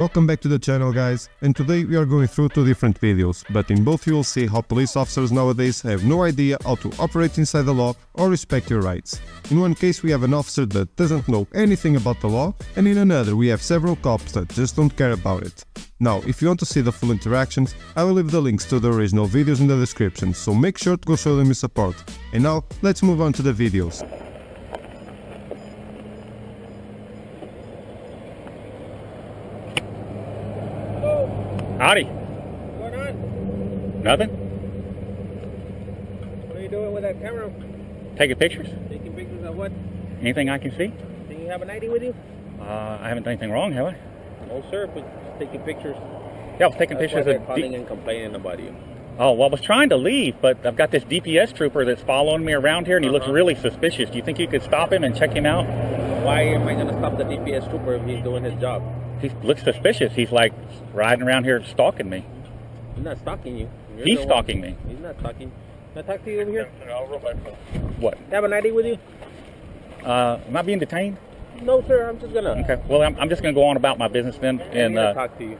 Welcome back to the channel guys, and today we are going through two different videos, but in both you will see how police officers nowadays have no idea how to operate inside the law or respect your rights. In one case we have an officer that doesn't know anything about the law, and in another we have several cops that just don't care about it. Now, if you want to see the full interactions, I will leave the links to the original videos in the description, so make sure to go show them your support. And now, let's move on to the videos. Howdy. What's going on? Nothing? What are you doing with that camera? Taking pictures? Taking pictures of what? Anything I can see? Do you have an ID with you? Uh, I haven't done anything wrong, have I? No, sir, but just taking pictures. Yeah, I was taking That's pictures they're of. calling and complaining about you. oh, well, I was trying to leave, but I've got this DPS trooper that's following me around here, and he looks Uh-huh. really suspicious. Do you think you could stop him and check him out? Why am I going to stop the DPS trooper if he's doing his job? He looks suspicious. He's like riding around here stalking me. He's not stalking you. You're He's the one- stalking me. He's not stalking. Can I talk to you over here? What? You have an ID with you? Uh, am I being detained? No, sir. I'm just gonna. Okay. Well, I'm, I'm just going to go on about my business then. And gonna uh, talk to you.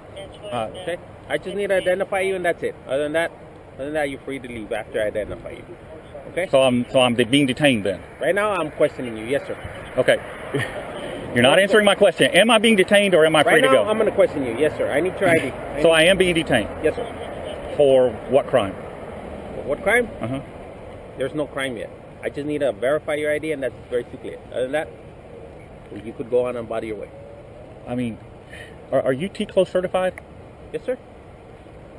uh, Okay. I just need to identify you, and that's it. Other than that, other than that, you're free to leave after I identify you. Okay. so I'm so I'm being detained then. Right now, I'm questioning you. Yes, sir. Okay. You're not answering my question. Am I being detained or am I free Right to now, go? I'm gonna question you. Yes, sir. I need your ID. so I am being detained Yes, sir. for what crime? What crime? Uh huh. There's no crime yet. I just need to verify your ID, and that's very clear. Other than that, you could go on and body your way. I mean, are, are you TCOLE certified? Yes, sir.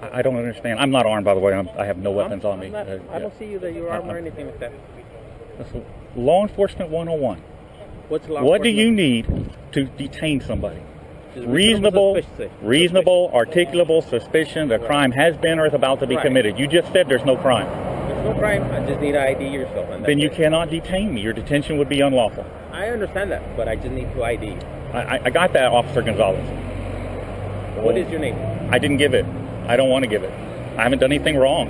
I, I don't understand. I'm not armed, by the way. I'm, I have no weapons I'm- on me. I'm not- Uh, I don't see you that you're armed or Uh-uh. anything like that. That's law enforcement 101. What do you need to detain somebody? Reasonable, reasonable, articulable suspicion that crime has been or is about to be committed. You just said there's no crime. There's no crime. I just need to ID yourself. Then you cannot detain me. Your detention would be unlawful. I understand that, but I just need to ID you. I, I- got that, Officer Gonzalez. What is your name? I didn't give it. I don't want to give it. I haven't done anything wrong.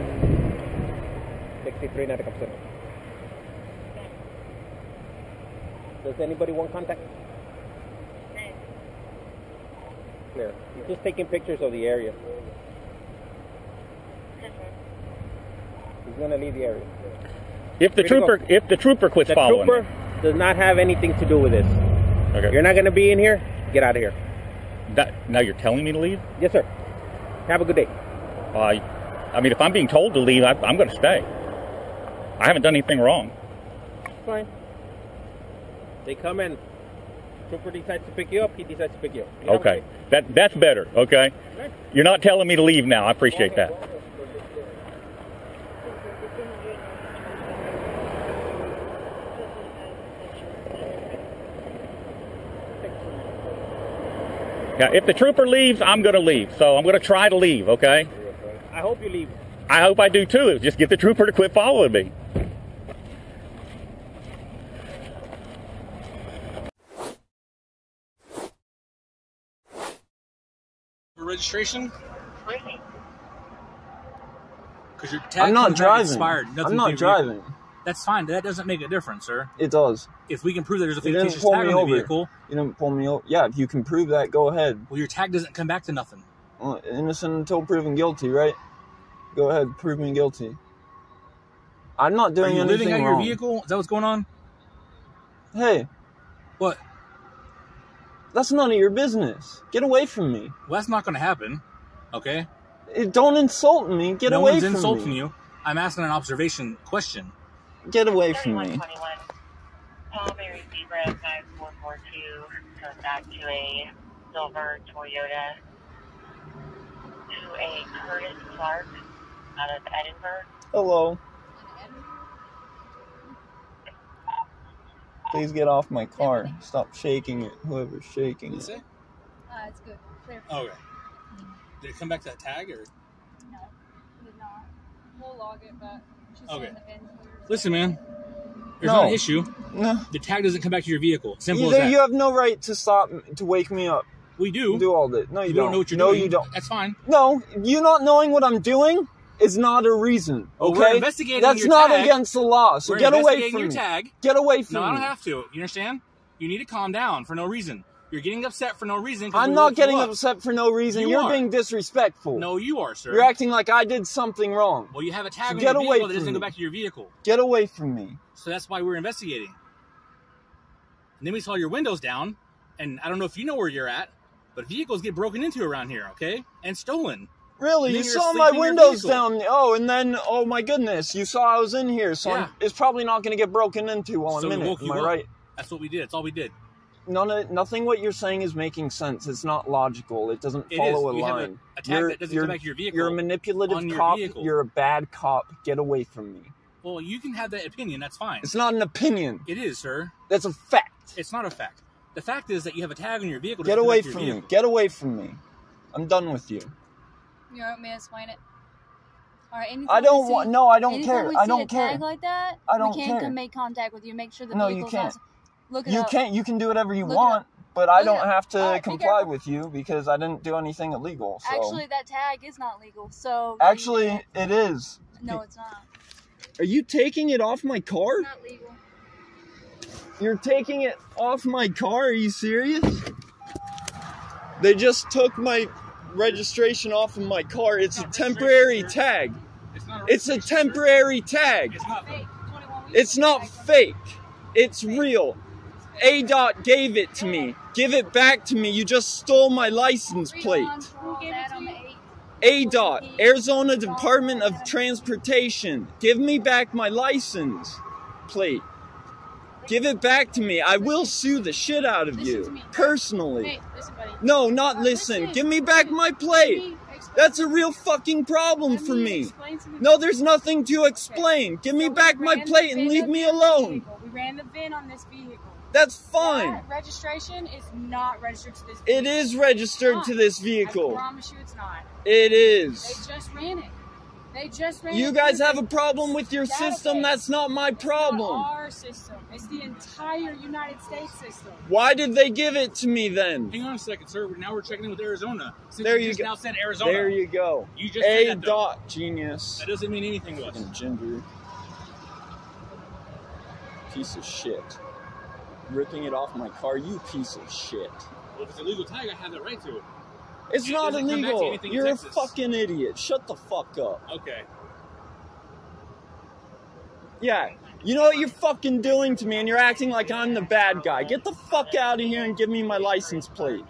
63 Natica Does anybody want contact? Clear. You're just taking pictures of the area. He's gonna leave the area. If the Here trooper, if the trooper quits following. The trooper does not have anything to do with this. okay. You're not gonna be in here. Get out of here. That- now you're telling me to leave. Yes, sir. Have a good day. Uh, I mean, if I'm being told to leave, I, I'm going to stay. I haven't done anything wrong. Fine. They come in. Trooper decides to pick you up. He decides to pick you up. You Okay, that that's better. Okay, you're not telling me to leave now. I appreciate that. Yeah, if the trooper leaves, I'm going to leave. So I'm going to try to leave. Okay. I hope you leave. I hope I do too. Just get the trooper to quit following me. Registration? Because your tag I'm not driving. expired. Nothing I'm not to do driving. That's fine. That doesn't make a difference, sir. It does. If we can prove that there's a You didn't fictitious tag me on the over. vehicle, You didn't pull me over. Yeah, if you can prove that, go ahead. well, your tag doesn't come back to nothing. Well, innocent until proven guilty, right? Go ahead, prove me guilty. I'm not Are doing you anything living out wrong. your vehicle? Is that what's going on? Hey, What? That's none of your business. Get away from me. Well, that's not going to happen. Okay? Eh, Don't insult me. Get no away one's from insulting you. I'm asking an observation question. Get away from me. 3121. Paul Mary Zebra 9442 goes back to a silver Toyota to a Curtis Clark out of Edinburgh. Hello. Please get off my car. Stop shaking it. Whoever's shaking it. say? Uh, it's good. Clear. Okay. Did it come back to that tag or? No, did not. We'll log it, but she's Okay. saying the VIN. Listen, man. There's No. not an issue. No. The tag doesn't come back to your vehicle. Simple Either as that. you have no right to stop to wake me up. we do. Do all this. No, you we don't. don't know what you're no, doing. you don't. That's fine. No, you not knowing what I'm doing is not a reason. Well, Okay, we're investigating that's not tag. against the law. So We're get away from your me. tag. Get away from me. No, I don't have to. You understand? You need to calm down for no reason. You're getting upset for no reason. I'm not getting up. upset for no reason. You are being disrespectful. No, you are, sir. You're acting like I did something wrong. well, you have a tag So on get your away vehicle that doesn't go back to your vehicle. Get away from me. So that's why we're investigating. And then we saw your windows down, and I don't know if you know where you're at, but vehicles get broken into around here, okay? And stolen. Really? You saw my windows down. Oh, and then, oh my goodness, you saw I was in here, so Yeah. it's probably not going to get broken into while so I'm in it. Am I up. right? That's what we did. That's all we did. None of, nothing what you're saying is making sense. It's not logical. It doesn't It follow is. a You line. a tag that doesn't to your vehicle You're a manipulative your cop. vehicle. You're a bad cop. Get away from me. Well, you can have that opinion. That's fine. It's not an opinion. It is, sir. That's a fact. It's not a fact. The fact is that you have a tag on your vehicle. Get away from me. Get away from me. I'm done with you. You want me to explain it? All right. I don't want. No, I don't care. I don't care. Tag like that, I don't we can't care. come make contact with you. Make sure the No, you can't. not- Look it You up. can't. You can do whatever you Look want, but I Look it don't have to right, comply with you because I didn't do anything illegal. So Actually, that tag is not legal. So actually, it is. no, it's not. Are you taking it off my car? It's not legal. You're taking it off my car? Are you serious? They just took my registration off of my car. It's a temporary tag. It's not. It's a temporary tag. It's not. Fake. It's not fake. It's real. ADOT gave it to me. Give it back to me. You just stole my license plate. Who gave it to you? ADOT, Arizona Department of Transportation. Give me back my license plate. Give it back to me. I will sue the shit out of Listen to you me. personally. Listen. No, not listen. Give me back my plate. That's a real fucking problem for me. No, there's nothing to explain. Give me back my plate and leave me alone. We ran the VIN on this vehicle. That's fine. That registration is not registered to this It vehicle. is registered to this vehicle. I vehicle. promise you it's not. It is. They just ran it. They just ran You guys have a problem with your system. That's not my It's not problem. our system. It's the entire United States system. Why did they give it to me then? Hang on a second, sir. Now we're checking in with Arizona. Since There you you just go. now said Arizona. There you go. You just said A that, dot genius. That doesn't mean anything to us. Ginger. Piece of shit. Ripping it off my car, you piece of shit. Well, if it's a legal tag, I have the right to. It's It not doesn't come back to illegal. You're a fucking idiot. Shut the fuck up. Okay. Yeah. You know what you're fucking doing to me and you're acting like I'm the bad guy. Get the fuck out of here and give me my license plate.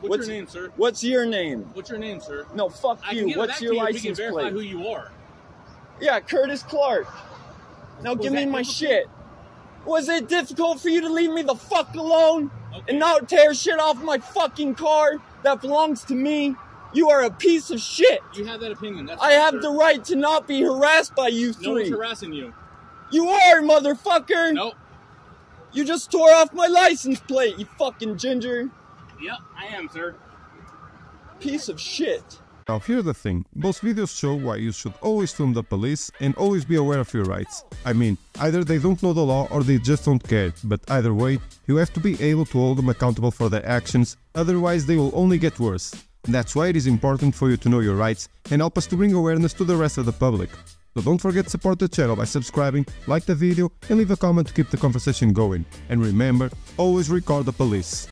What's, What's- your name, sir? What's your name? What's your name, sir? No, fuck I you. What's your you. We can license plate? who you are. Yeah, Curtis Clark. Now Was give me my difficult? shit. Was it difficult for you to leave me the fuck alone. And not tear shit off my fucking car that belongs to me? You are a piece of shit. You have that opinion. That's I have sir. the right to not be harassed by you three. No one's harassing you. You are, motherfucker. Nope. You just tore off my license plate, you fucking ginger. Yep, I am, sir. Piece of shit. Now here's the thing, both videos show why you should always film the police and always be aware of your rights. I mean, either they don't know the law or they just don't care, but either way, you have to be able to hold them accountable for their actions, otherwise they will only get worse. That's why it is important for you to know your rights and help us to bring awareness to the rest of the public. So don't forget to support the channel by subscribing, like the video and leave a comment to keep the conversation going. And remember, always record the police.